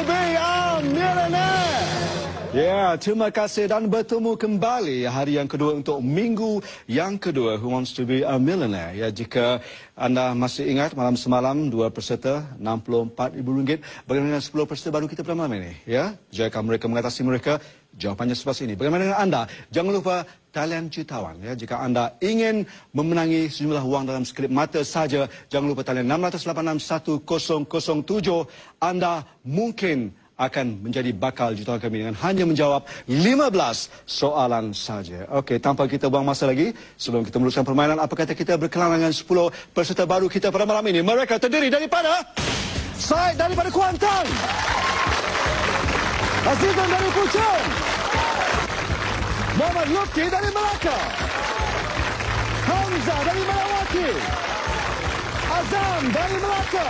to be a millionaire? Ya, terima kasih dan bertemu kembali hari yang kedua untuk minggu yang kedua Who Wants to be a Millionaire. Ya, jika anda masih ingat malam semalam dua peserta RM64,000 bagaimana dengan 10 peserta baru kita pada malam ini? Ya, jika mereka mengatasi mereka? Jawapannya sebelah ini. Bagaimana dengan anda? Jangan lupa talian jutawan. Ya, jika anda ingin memenangi sejumlah wang dalam sekelip mata saja, jangan lupa talian 686-1007. Anda mungkin akan menjadi bakal jutawan kami dengan hanya menjawab 15 soalan saja. Okey, tanpa kita buang masa lagi, sebelum kita meneruskan permainan, apa kata kita berkenalan dengan 10 peserta baru kita pada malam ini. Mereka terdiri daripada Said daripada Kuantan. Azizan dari Puchong. Muhammad Lutfi dari Melaka. Hamzah dari Melawati. Azam dari Melaka.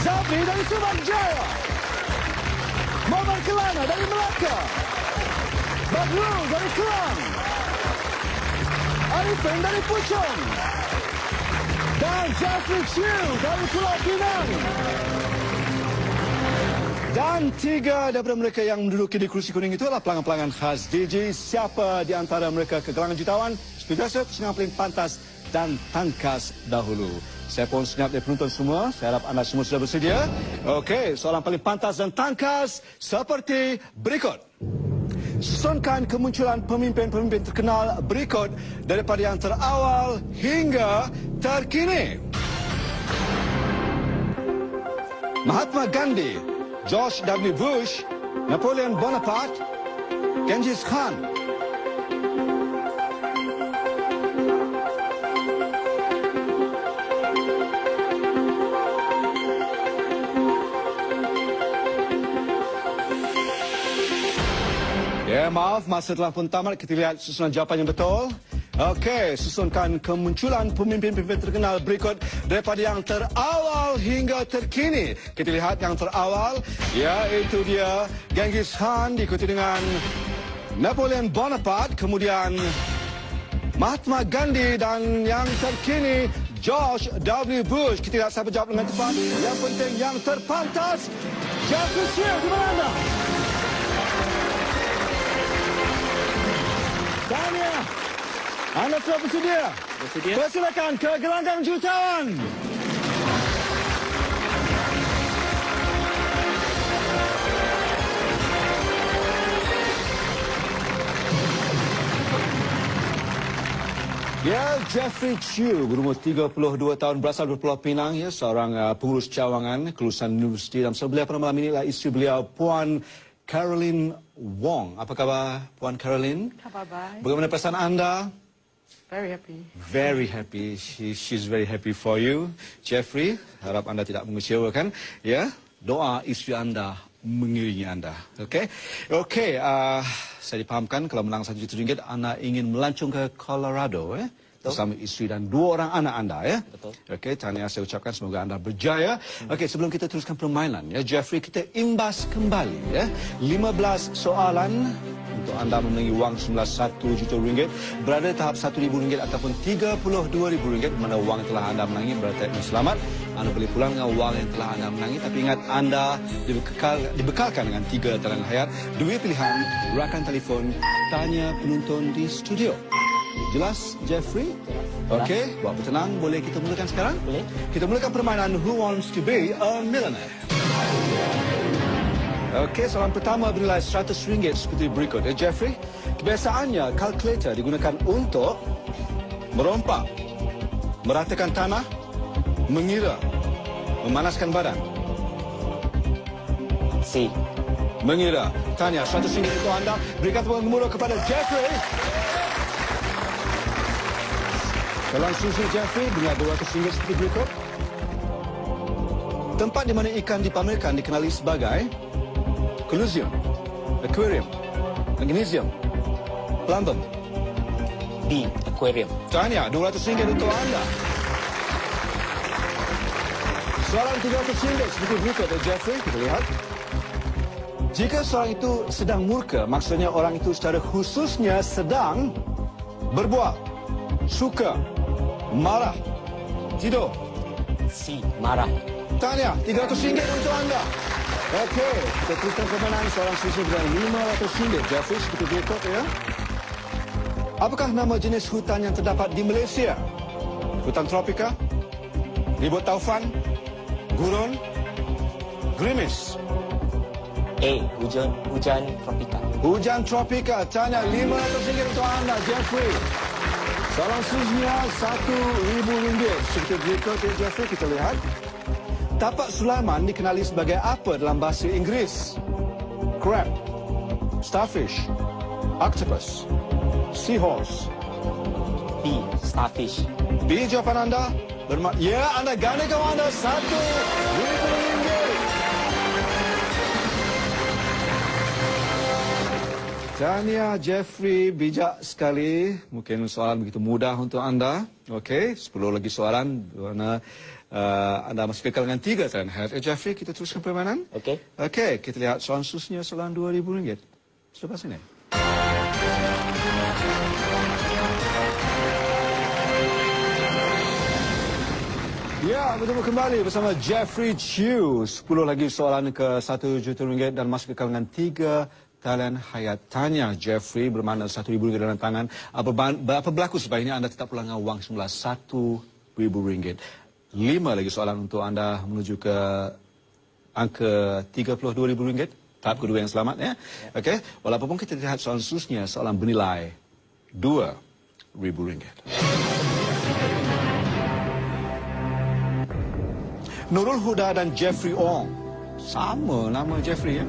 Zafi dari Subang Jaya. Muhammad Kelana dari Melaka. Badrul dari Kelang. Arifin dari Puchong. Dan Jeffrey Chiu dari Pulau Pinang. Dan tiga daripada mereka yang menduduki di kursi kuning itu adalah pelanggan-pelanggan khas DJ. Siapa di antara mereka kegelangan jutawan? Seperti biasa, kesenangan paling pantas dan tangkas dahulu. Saya pun senyap dari penonton semua. Saya harap anda semua sudah bersedia. Okey, soalan paling pantas dan tangkas seperti berikut. Susunkan kemunculan pemimpin-pemimpin terkenal berikut daripada yang terawal hingga terkini. Mahatma Gandhi, George W. Bush, Napoleon Bonaparte, Genghis Khan. Ya, maaf, masa telah pun tamat. Kita lihat susunan jawapan yang betul. Okey, susunkan kemunculan pemimpin-pemimpin terkenal berikut daripada yang terawal hingga terkini. Kita lihat yang terawal, iaitu dia Genghis Khan diikuti dengan Napoleon Bonaparte, kemudian Mahatma Gandhi dan yang terkini George W. Bush. Kita lihat siapa jawab dengan tepat. Yang penting yang terpantas, Jeffrey Chiu, di mana anda? Tanya, anda sudah bersedia? Bersedia. Persilakan ke gelanggang jutawan. Ya, Jeffrey Chiu berumur 32 tahun berasal dari Pulau Pinang ya, seorang uh, pengurus cawangan kelulusan universiti dan sebelah pada malam ini adalah isteri beliau Puan Caroline Wong. Apa khabar Puan Caroline? Khabar baik. Bagaimana perasaan anda? Very happy. Very happy. She, she's very happy for you. Jeffrey, harap anda tidak mengecewakan. Ya, doa isteri anda mengiringi anda. Okey? Okey, uh, saya dipahamkan kalau menang satu juta ringgit, anda ingin melancong ke Colorado, eh? Bersama isteri dan dua orang anak anda, ya? Betul. Okey, tahniah saya ucapkan semoga anda berjaya. Okey, sebelum kita teruskan permainan, ya, Jeffrey, kita imbas kembali, ya. 15 soalan untuk anda memenangi wang semula satu juta ringgit berada tahap satu ribu ringgit ataupun tiga puluh dua ribu ringgit mana wang yang telah anda menangi berada di selamat. Anda boleh pulang dengan wang yang telah anda menangi. Tapi ingat anda dibekal, dibekalkan dengan tiga talangan hayat dua pilihan rakan telefon tanya penonton di studio. Jelas Jeffrey? Okey, buat bertenang boleh kita mulakan sekarang? Boleh. kita mulakan permainan Who Wants to be a Millionaire Okey, soalan pertama bernilai RM100 seperti berikut. Eh, Jeffrey, kebiasaannya kalkulator digunakan untuk merompak, meratakan tanah, mengira, memanaskan badan. C. Mengira. Tanya, RM100 untuk anda. Berikan tepuk gemuruh kepada Jeffrey. Kalau susu Jeffrey bernilai RM200 seperti berikut. Tempat di mana ikan dipamerkan dikenali sebagai Colosseum, Aquarium, Magnesium, Plumbum. D. Aquarium. Tanya, RM200 untuk anda. Soalan RM300 seperti berikut, eh, Jeffrey. Kita lihat. Jika seorang itu sedang murka, maksudnya orang itu secara khususnya sedang berbual, suka, marah, tidur. C. Marah. Tanya, RM300 untuk anda. Okey, kita teruskan permainan seorang siswa dengan RM500 Jeffrey seperti berikut ya. Apakah nama jenis hutan yang terdapat di Malaysia? Hutan tropika? Ribut taufan? Gurun? Grimis? A. Hujan hujan tropika. Hujan tropika. Tanya RM500 untuk anda, Jeffrey. Soalan susnya RM1,000. Seperti berikut ya, Jeffrey. Kita lihat. Tapak Sulaiman dikenali sebagai apa dalam bahasa Inggeris? Crab, starfish, octopus, seahorse. B. Starfish. B jawapan anda. Bermak ya, anda gandakan anda satu ribu ringgit. Tania Jeffrey bijak sekali. Mungkin soalan begitu mudah untuk anda. Okey, 10 lagi soalan. Mana uh, anda masih kekal dengan tiga tren head. Eh, Jeffrey, kita teruskan permainan. Okey. Okey, kita lihat soalan susnya soalan RM2,000. Selepas ini. Ya, bertemu kembali bersama Jeffrey Chew. 10 lagi soalan ke 1 juta ringgit dan masih kekal dengan tiga talian hayat. Tanya Jeffrey bermakna RM1,000 dalam tangan. Apa, apa berlaku sebab ini anda tetap pulang dengan wang semula RM1,000 lima lagi soalan untuk anda menuju ke angka RM32,000. Tahap kedua yang selamat ya. Okey, walaupun kita lihat soalan susnya soalan bernilai RM2,000. Nurul Huda dan Jeffrey Ong. Sama nama Jeffrey ya.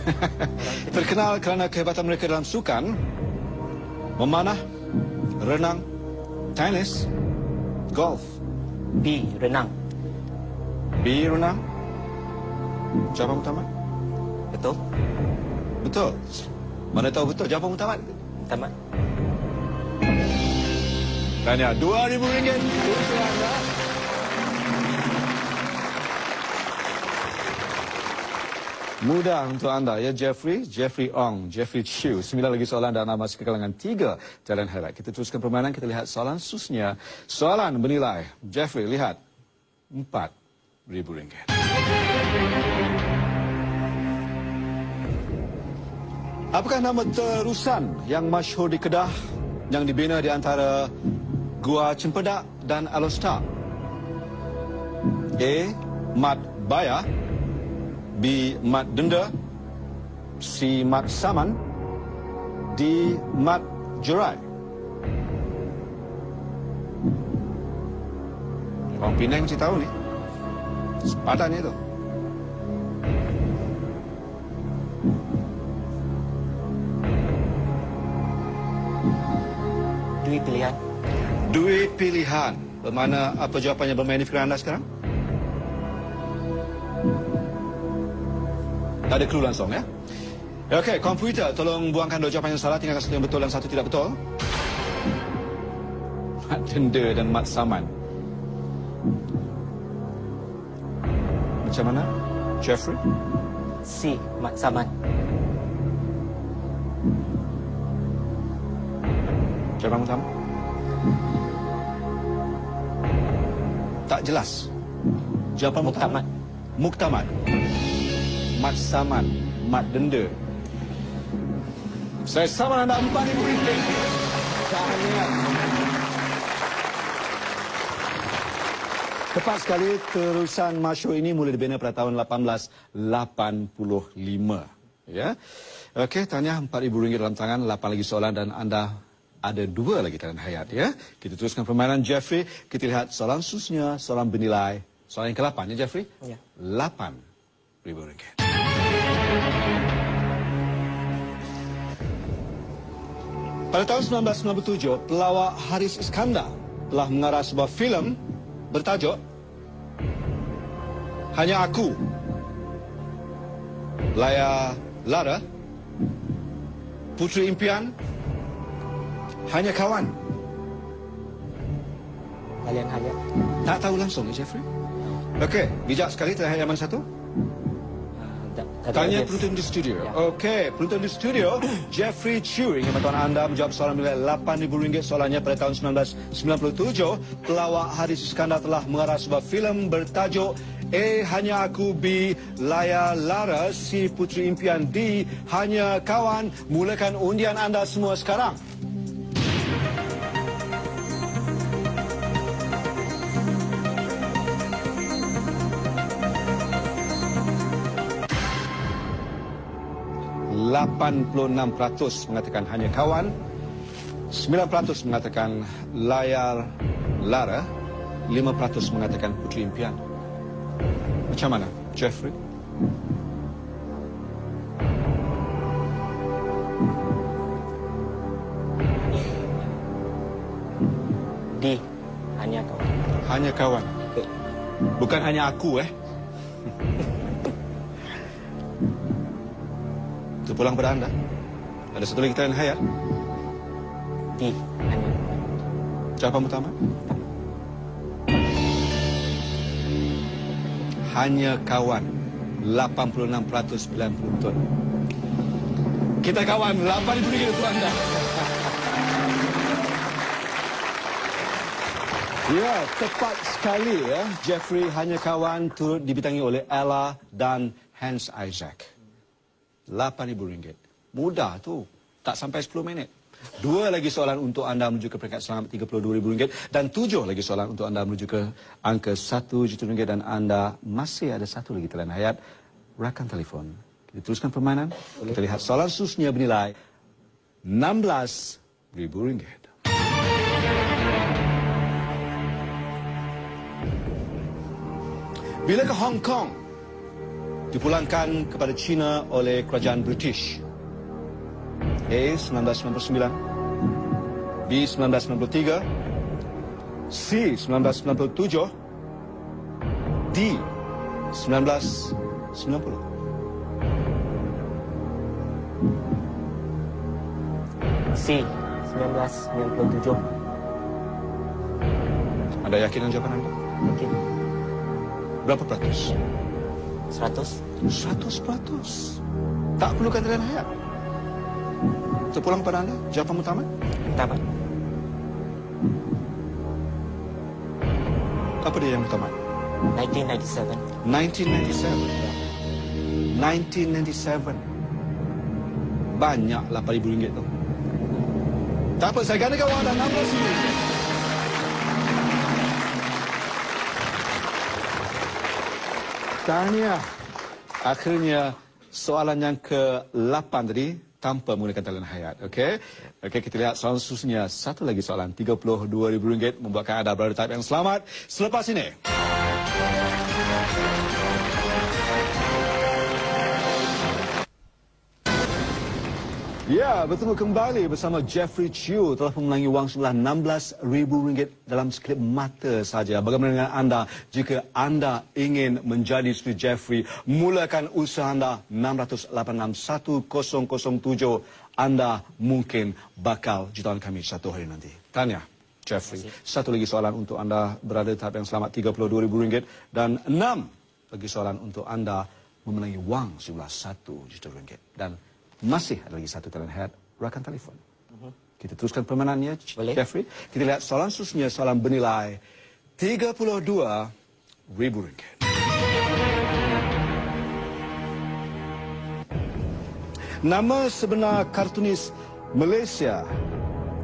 Terkenal kerana kehebatan mereka dalam sukan, memanah, renang, tenis, golf. B. Renang. B. Renang. Jawapan utama? Betul? Betul. Mana tahu betul jawapan utama? Tamat. Tanya RM2,000 untuk anda. Mudah untuk anda ya Jeffrey, Jeffrey Ong, Jeffrey Chew. Sembilan lagi soalan dan nama kekalangan tiga jalan herat. Kita teruskan permainan, kita lihat soalan susnya. Soalan bernilai, Jeffrey lihat, empat ribu ringgit. Apakah nama terusan yang masyhur di Kedah yang dibina di antara Gua Cempedak dan Alostar? A. Mat Baya B. Mat Denda C. Mat Saman D. Mat Jerai Orang Penang mesti tahu ni Sepadan itu Dua pilihan. Dua pilihan Bermakna apa jawapannya bermain di fikiran anda sekarang? Tak ada clue langsung ya. Okey, komputer tolong buangkan dua jawapan yang salah, tinggalkan satu yang betul dan satu tidak betul. Mat Denda dan Mat Saman. Macam mana? Jeffrey? C. Mat Saman. Jawapan utama? Tak jelas. Jawapan Muktamad. Muktamad. Mat Saman, Mat Denda. Saya sama anda empat ribu ringgit. Tahniah. Tepat sekali, terusan masyur ini mula dibina pada tahun 1885. Ya. Okey, tanya RM4,000 dalam tangan, 8 lagi soalan dan anda ada dua lagi tangan hayat. Ya. Kita teruskan permainan Jeffrey. Kita lihat soalan susnya, soalan bernilai. Soalan yang ke-8 ya Jeffrey? Ya. RM8,000. Pada tahun 1997, pelawak Haris Iskandar telah mengarah sebuah filem bertajuk Hanya Aku. Laya Lara, Putri Impian, Hanya Kawan. Talian hayat. Tak tahu langsung ya, Jeffrey? Okey, bijak sekali terakhir yang mana satu? Tak Tanya penonton di studio. Ya. Okey, penonton di studio, Jeffrey Chew ingin bantuan anda menjawab soalan bernilai RM8,000 soalannya pada tahun 1997. Pelawak Haris Iskandar telah mengarah sebuah filem bertajuk A. Hanya Aku B. Laya Lara Si Putri Impian D. Hanya Kawan. Mulakan undian anda semua sekarang. Enam peratus mengatakan hanya kawan, 9% mengatakan layar lara, 5% mengatakan putri impian. Macam mana, Jeffrey? D. Hanya kau. Hanya kawan. Bukan hanya aku, eh. Terpulang pada anda. Ada satu lagi talian hayat. D. Hanya. Jawapan pertama. Hanya kawan. 86% pilihan penonton. Kita kawan. RM8,000 untuk anda. Ya, tepat sekali ya. Jeffrey hanya kawan turut dibitangi oleh Ella dan Hans Isaac. RM8,000. Mudah tu. Tak sampai 10 minit. Dua lagi soalan untuk anda menuju ke peringkat selamat RM32,000 dan tujuh lagi soalan untuk anda menuju ke angka RM1 juta ringgit dan anda masih ada satu lagi talian hayat. Rakan telefon. Kita teruskan permainan. Kita lihat soalan susnya bernilai RM16,000. Bila ke Hong Kong dipulangkan kepada China oleh kerajaan British? A 1999, B 1993, C 1997, D 1990. C. 1997. Anda yakin dengan jawapan anda? Okey. Berapa peratus? 100. 100 peratus. Tak perlukan talian hayat. Terpulang pada anda, jawapan utama? Pertama. Apa dia yang utama? 1997. 1997. 1997. Banyak RM8,000 tu. Tak apa, saya gandakan wang anda RM16,000. Tahniah. Akhirnya soalan yang ke-8 tadi tanpa menggunakan talian hayat. Okey. Okey, kita lihat soalan susunya. Satu lagi soalan. RM32,000 membuatkan anda berada tahap yang selamat. Selepas ini. Ya, bertemu kembali bersama Jeffrey Chew telah memenangi wang sebelah RM16,000 dalam sekelip mata saja. Bagaimana dengan anda jika anda ingin menjadi seperti Jeffrey? Mulakan usaha anda 686-1007. Anda mungkin bakal jutaan kami satu hari nanti. Tanya, Jeffrey. Satu lagi soalan untuk anda berada tahap yang selamat RM32,000 dan enam lagi soalan untuk anda memenangi wang sebelah satu juta ringgit. Dan masih ada lagi satu talian hayat rakan telefon. Kita teruskan permainannya, Boleh. Jeffrey. Kita lihat soalan susnya, soalan bernilai RM32,000. Nama sebenar kartunis Malaysia,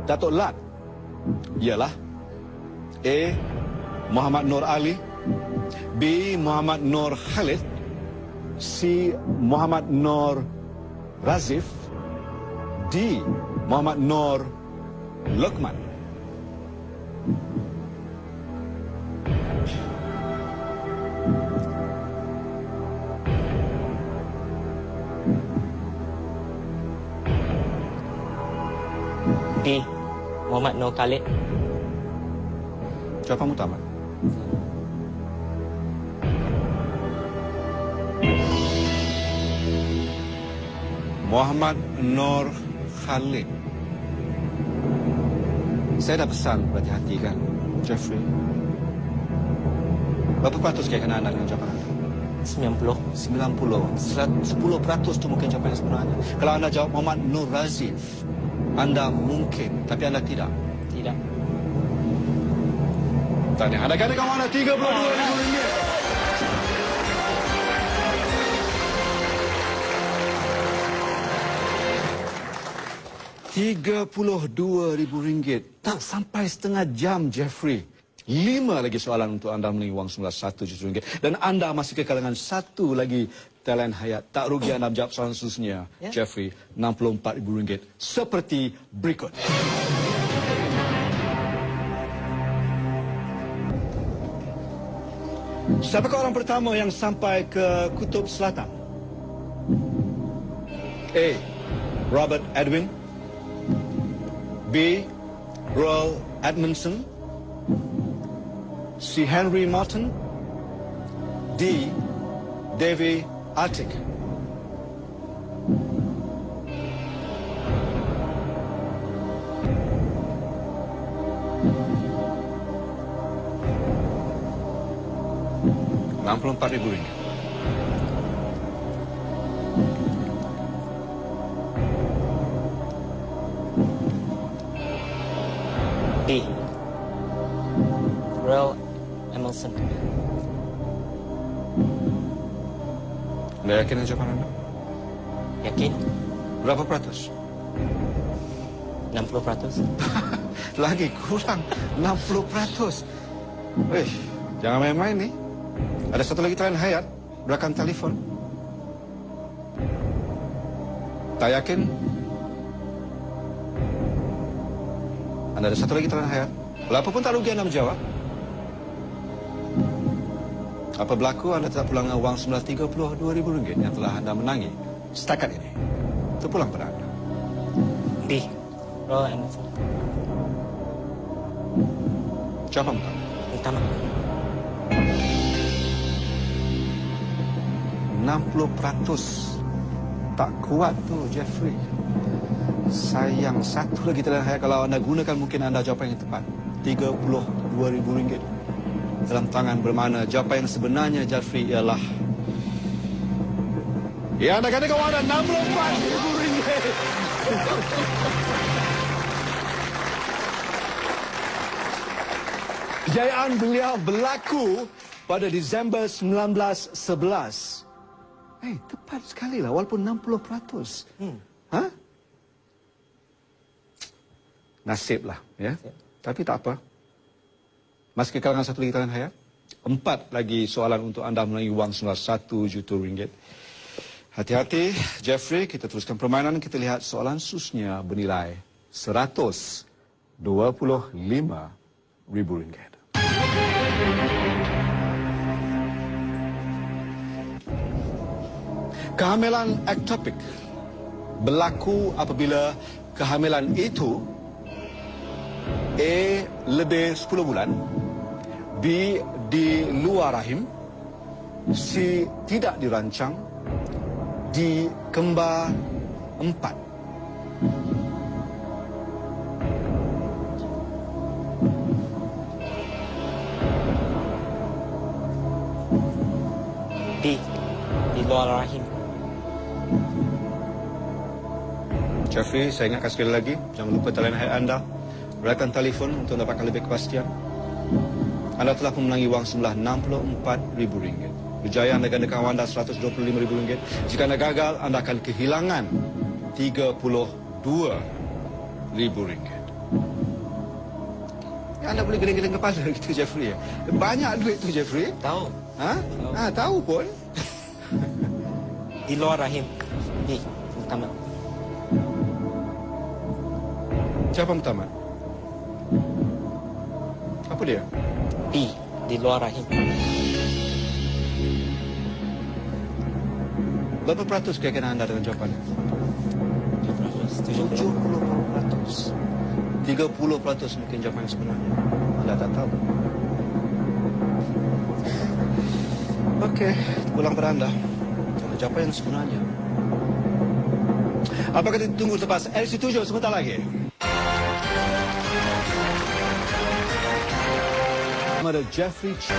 Datuk Lat, ialah A. Muhammad Nur Ali, B. Muhammad Nur Khalid, C. Muhammad Nur Razif, D. Muhammad Nur Luqman. D. Muhammad Nur Khalid. Jawapan utama. Muhammad Nur Khalid. Saya dah pesan berhati-hati kan, Jeffrey. Berapa peratus kira anda dengan jawapan anda? 90. 90. Serat- 10% tu mungkin jawapan yang sebenarnya. Kalau anda jawab Muhammad Nur Razif, anda mungkin, tapi anda tidak. Tidak. Tanya, anda gandakan mana RM32,000. RM32,000. Tak sampai setengah jam, Jeffrey. Lima lagi soalan untuk anda mengenai wang semula satu juta ringgit. Dan anda masih kekalangan satu lagi talent hayat. Tak rugi anda menjawab soalan seterusnya, Ya. Jeffrey. RM64,000. Seperti berikut. Siapakah orang pertama yang sampai ke Kutub Selatan? A. Robert Edwin B. Royal Edmondson C. Henry Martin D. Davy Arctic RM64,000 ringgit. Anda yakin jawapan anda? Yakin? Berapa peratus? 60%. Lagi kurang 60 peratus. Eh, jangan main-main ni. Ada satu lagi talian hayat. Belakang telefon. Tak yakin? Anda ada satu lagi talian hayat. Walaupun pun tak rugi anda menjawab. Apa berlaku anda tetap pulang dengan wang semula RM32,000 yang telah anda menangi setakat ini. Itu pulang pada anda. B. Royal Emerson. Jawapan pertama. Utama. 60% tak kuat tu Jeffrey sayang satu lagi talian hayat kalau anda gunakan mungkin anda jawapan yang tepat RM32,000 dalam tangan bermakna jawapan yang sebenarnya Jeffrey ialah ya anda katakan anda RM64,000 Kejayaan beliau berlaku pada Disember 1911. Eh, hey, tepat sekali lah walaupun 60%. Hmm. Ha? Nasib lah, ya. Tapi tak apa. Masih kekalangan satu lagi tangan hayat. Empat lagi soalan untuk anda melalui wang senilai satu juta ringgit. Hati-hati, Jeffrey. Kita teruskan permainan. Kita lihat soalan susnya bernilai RM125,000 ringgit. Kehamilan ektopik berlaku apabila kehamilan itu A. lebih 10 bulan B. di luar rahim C. tidak dirancang D. kembar empat D. Di luar rahim. Jeffrey, saya ingatkan sekali lagi, jangan lupa talian hayat anda. Berikan telefon untuk dapatkan lebih kepastian. Anda telah memenangi wang semula RM64,000. Berjaya anda gandakan wang anda RM125,000. Jika anda gagal, anda akan kehilangan RM32,000. Ya, anda boleh geling-geling kepala gitu, Jeffrey. ya. Banyak duit tu, Jeffrey. Tahu. Ha? Ha, tahu pun. Di luar rahim. B. Utama. Jawapan pertama. Apa dia? B. Di luar rahim. Berapa peratus keyakinan anda dengan jawapan? 70%. 70%. 30% mungkin jawapan yang sebenarnya. Anda tak tahu. Okey, pulang pada anda. Jawapan yang sebenarnya. Apakah kita tunggu lepas LC7 sebentar lagi? Ada Jeffrey Ch-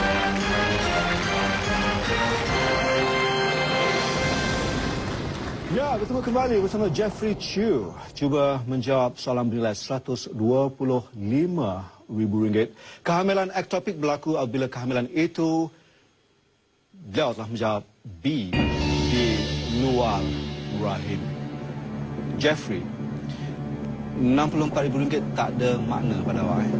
Ya, bertemu kembali bersama Jeffrey Chu. Cuba menjawab soalan bernilai RM125,000. Kehamilan ektopik berlaku apabila kehamilan itu beliau telah menjawab B di luar rahim. Jeffrey, RM64,000 tak ada makna pada awak. eh?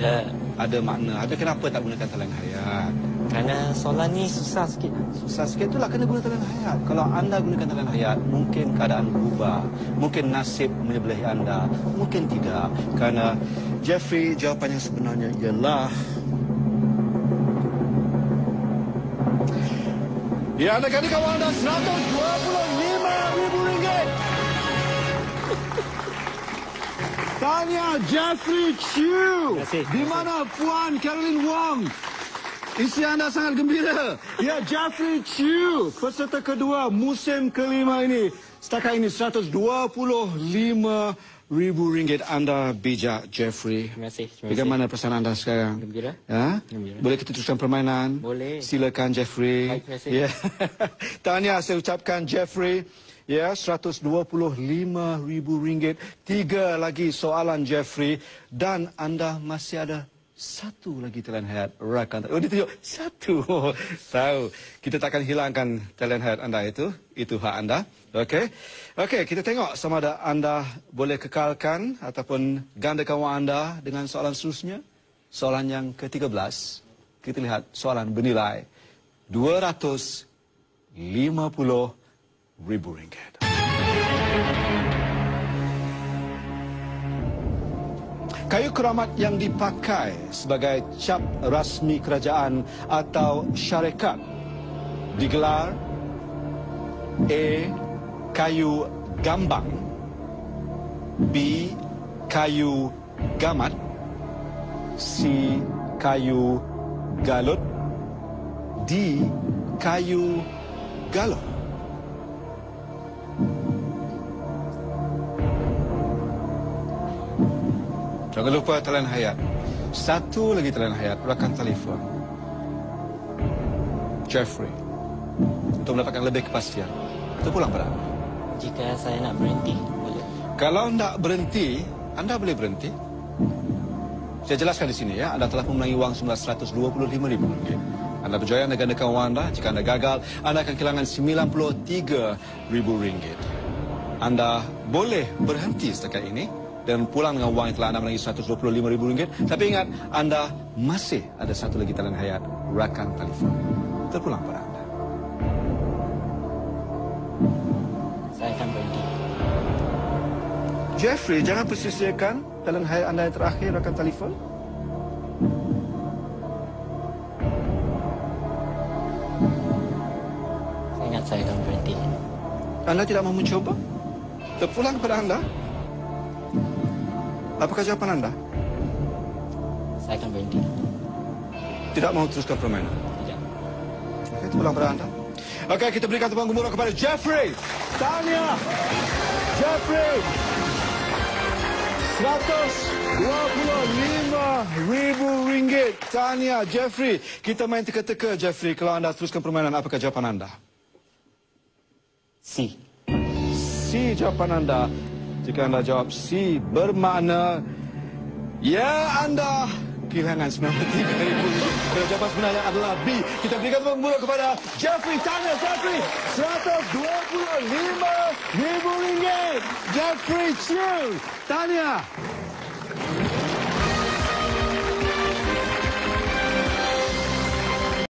Ada. Ada makna. Ada kenapa tak gunakan talian hayat? Kerana soalan ni susah sikit. Susah sikit itulah kena guna talian hayat. Kalau anda gunakan talian hayat, mungkin keadaan berubah. Mungkin nasib menyebelahi anda. Mungkin tidak. Kerana Jeffrey jawapan yang sebenarnya ialah... Ya, anda kali kawan anda RM125,000. Tanya Jeffrey Chu. Di mana Puan Caroline Wong? Isi anda sangat gembira. Ya, Jeffrey Chu, peserta kedua musim kelima ini. Setakat ini RM125,000 anda bijak, Jeffrey. Terima kasih. Terima kasih. Bagaimana perasaan anda sekarang? Gembira. Ya? Gembira. Boleh kita teruskan permainan? Boleh. Silakan, Jeffrey. Baik, terima kasih. Ya. Tahniah saya ucapkan, Jeffrey. Ya, RM125,000. Tiga lagi soalan, Jeffrey. Dan anda masih ada satu lagi talian hayat rakan. Oh, dia tunjuk satu. Tahu. Kita takkan hilangkan talian hayat anda itu. Itu hak anda. Okey. Okey, kita tengok sama ada anda boleh kekalkan ataupun gandakan wang anda dengan soalan seterusnya. Soalan yang ke-13. Kita lihat soalan bernilai RM250,000. Kayu keramat yang dipakai sebagai cap rasmi kerajaan atau syarikat digelar A. Kayu gambang B. Kayu gamat C. Kayu galut D. Kayu galuh Jangan lupa talian hayat. Satu lagi talian hayat, rakan telefon. Jeffrey. Untuk mendapatkan lebih kepastian. Kita pulang pada anda. Jika saya nak berhenti, boleh. Kalau nak berhenti, anda boleh berhenti. Saya jelaskan di sini ya, anda telah memenangi wang semula RM125,000. Anda berjaya anda gandakan wang anda. Jika anda gagal, anda akan kehilangan RM93,000. Anda boleh berhenti setakat ini dan pulang dengan wang yang telah anda menangi RM125,000. Tapi ingat, anda masih ada satu lagi talian hayat, rakan telefon. Terpulang pada anda. Saya akan berhenti. Jeffrey, jangan persisiakan talian hayat anda yang terakhir, rakan telefon. Saya ingat saya akan berhenti. Anda tidak mahu mencoba? Terpulang kepada anda? Apakah jawapan anda? Saya akan berhenti. Tidak mahu teruskan permainan? Tidak. Okey, terpulang kepada anda. Okey, kita berikan tepuk gemuruh kepada Jeffrey. Tanya. Jeffrey. RM125,000. Tanya, Jeffrey. Kita main teka-teka, Jeffrey. Kalau anda teruskan permainan, apakah jawapan anda? C. C jawapan anda. Jika anda jawab C bermakna ya anda kehilangan RM93,000. Dan jawapan sebenarnya adalah B. Kita berikan gemuruh kepada Jeffrey Tanya Jeffrey. RM125,000. Jeffrey Chu. Tanya.